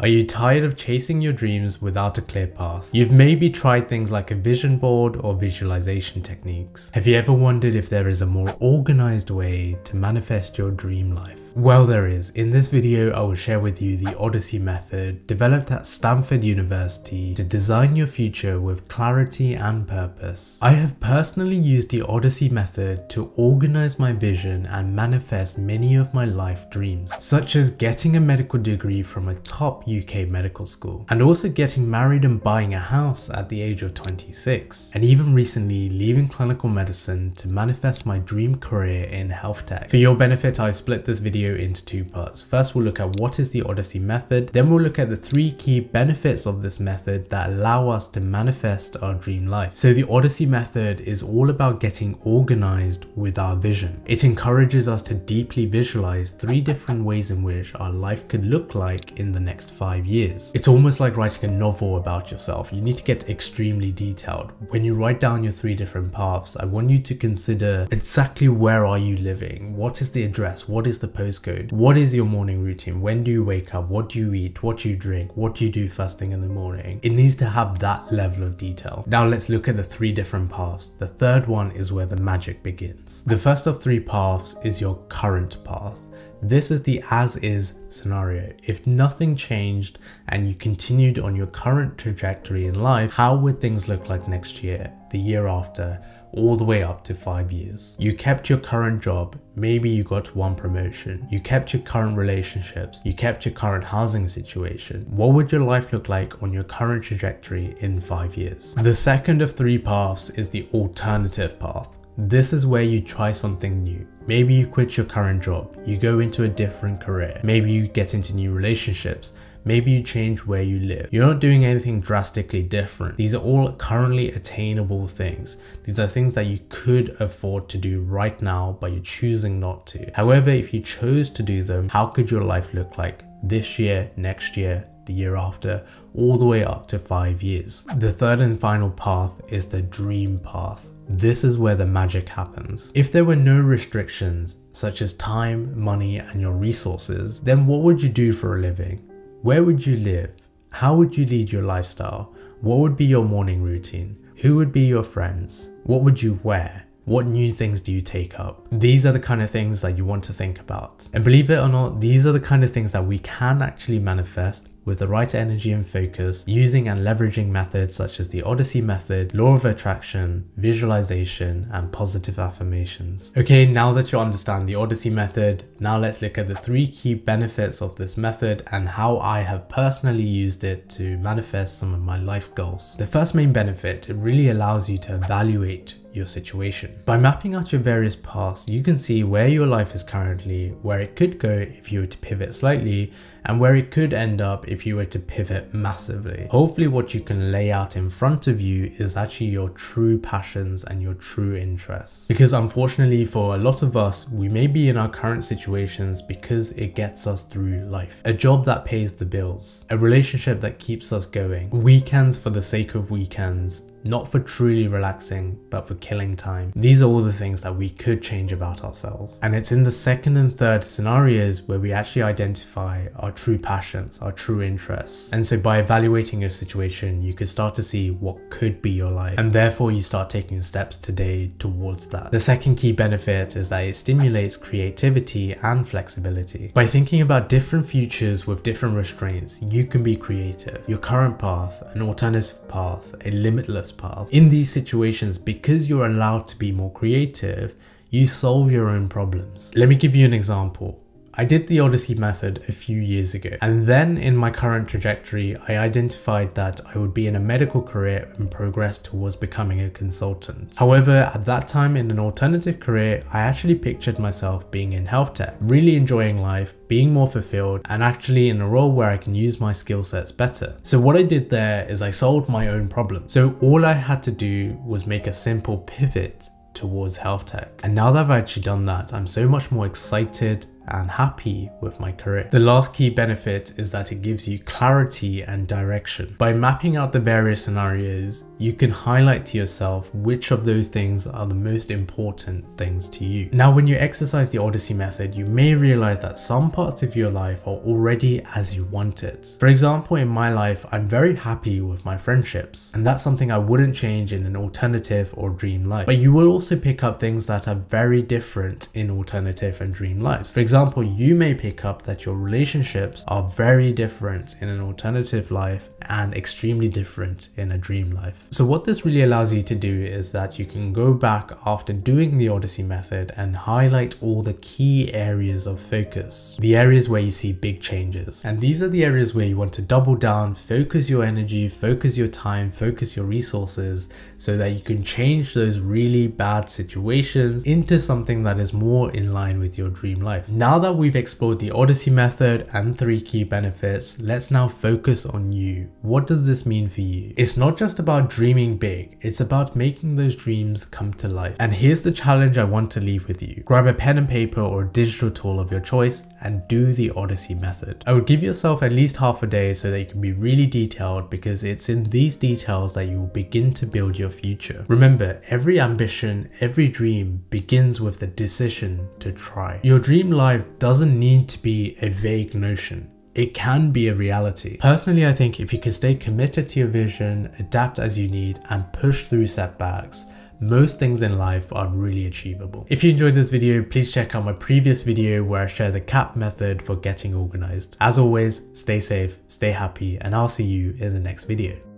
Are you tired of chasing your dreams without a clear path? You've maybe tried things like a vision board or visualization techniques. Have you ever wondered if there is a more organized way to manifest your dream life? Well, there is. In this video, I will share with you the Odyssey method developed at Stanford University to design your future with clarity and purpose. I have personally used the Odyssey method to organize my vision and manifest many of my life dreams, such as getting a medical degree from a top UK medical school, and also getting married and buying a house at the age of 26, and even recently leaving clinical medicine to manifest my dream career in health tech. For your benefit, I split this video into two parts. First, we'll look at what is the Odyssey method, then we'll look at the three key benefits of this method that allow us to manifest our dream life. So the Odyssey method is all about getting organized with our vision. It encourages us to deeply visualize three different ways in which our life could look like in the next five years. It's almost like writing a novel about yourself. You need to get extremely detailed. When you write down your three different paths, I want you to consider exactly where are you living? What is the address? What is the post postcode. What is your morning routine? When do you wake up? What do you eat? What do you drink? What do you do first thing in the morning? It needs to have that level of detail. Now let's look at the three different paths. The third one is where the magic begins. The first of three paths is your current path. This is the as is scenario. If nothing changed and you continued on your current trajectory in life, how would things look like next year, the year after, all the way up to five years. You kept your current job, maybe you got one promotion. You kept your current relationships, you kept your current housing situation. What would your life look like on your current trajectory in five years? The second of three paths is the alternative path. This is where you try something new. Maybe you quit your current job, you go into a different career, maybe you get into new relationships, Maybe you change where you live. You're not doing anything drastically different. These are all currently attainable things. These are things that you could afford to do right now, but you're choosing not to. However, if you chose to do them, how could your life look like this year, next year, the year after, all the way up to five years? The third and final path is the dream path. This is where the magic happens. If there were no restrictions, such as time, money, and your resources, then what would you do for a living? Where would you live? How would you lead your lifestyle? What would be your morning routine? Who would be your friends? What would you wear? What new things do you take up? These are the kind of things that you want to think about. And believe it or not, these are the kind of things that we can actually manifest with the right energy and focus using and leveraging methods such as the Odyssey method, law of attraction, visualization, and positive affirmations. Okay, now that you understand the Odyssey method, now let's look at the three key benefits of this method and how I have personally used it to manifest some of my life goals. The first main benefit, it really allows you to evaluate your situation. By mapping out your various paths, you can see where your life is currently, where it could go if you were to pivot slightly, and where it could end up if you were to pivot massively. Hopefully what you can lay out in front of you is actually your true passions and your true interests. Because unfortunately for a lot of us, we may be in our current situations because it gets us through life. A job that pays the bills, a relationship that keeps us going, weekends for the sake of weekends, not for truly relaxing, but for killing time. These are all the things that we could change about ourselves. And it's in the second and third scenarios where we actually identify our true passions, our true interests. And so by evaluating your situation, you could start to see what could be your life. And therefore you start taking steps today towards that. The second key benefit is that it stimulates creativity and flexibility. By thinking about different futures with different restraints, you can be creative. Your current path, an alternative path, a limitless path. In these situations, because you're allowed to be more creative, you solve your own problems. Let me give you an example. I did the Odyssey method a few years ago, and then in my current trajectory, I identified that I would be in a medical career and progress towards becoming a consultant. However, at that time in an alternative career, I actually pictured myself being in health tech, really enjoying life, being more fulfilled, and actually in a role where I can use my skill sets better. So what I did there is I solved my own problem. So all I had to do was make a simple pivot towards health tech. And now that I've actually done that, I'm so much more excited and happy with my career. The last key benefit is that it gives you clarity and direction. By mapping out the various scenarios, you can highlight to yourself which of those things are the most important things to you. Now, when you exercise the Odyssey method, you may realize that some parts of your life are already as you want it. For example, in my life, I'm very happy with my friendships, and that's something I wouldn't change in an alternative or dream life. But you will also pick up things that are very different in alternative and dream lives. For example, you may pick up that your relationships are very different in an alternative life and extremely different in a dream life. So what this really allows you to do is that you can go back after doing the Odyssey method and highlight all the key areas of focus, the areas where you see big changes. And these are the areas where you want to double down, focus your energy, focus your time, focus your resources so that you can change those really bad situations into something that is more in line with your dream life. Now that we've explored the Odyssey method and three key benefits, let's now focus on you. What does this mean for you? It's not just about dreaming big, it's about making those dreams come to life. And here's the challenge I want to leave with you. Grab a pen and paper or a digital tool of your choice and do the Odyssey method. I would give yourself at least half a day so that you can be really detailed because it's in these details that you will begin to build your future. Remember, every ambition, every dream begins with the decision to try. Your dream life doesn't need to be a vague notion it can be a reality. Personally, I think if you can stay committed to your vision, adapt as you need, and push through setbacks, most things in life are really achievable. If you enjoyed this video, please check out my previous video where I share the CAP method for getting organized. As always, stay safe, stay happy, and I'll see you in the next video.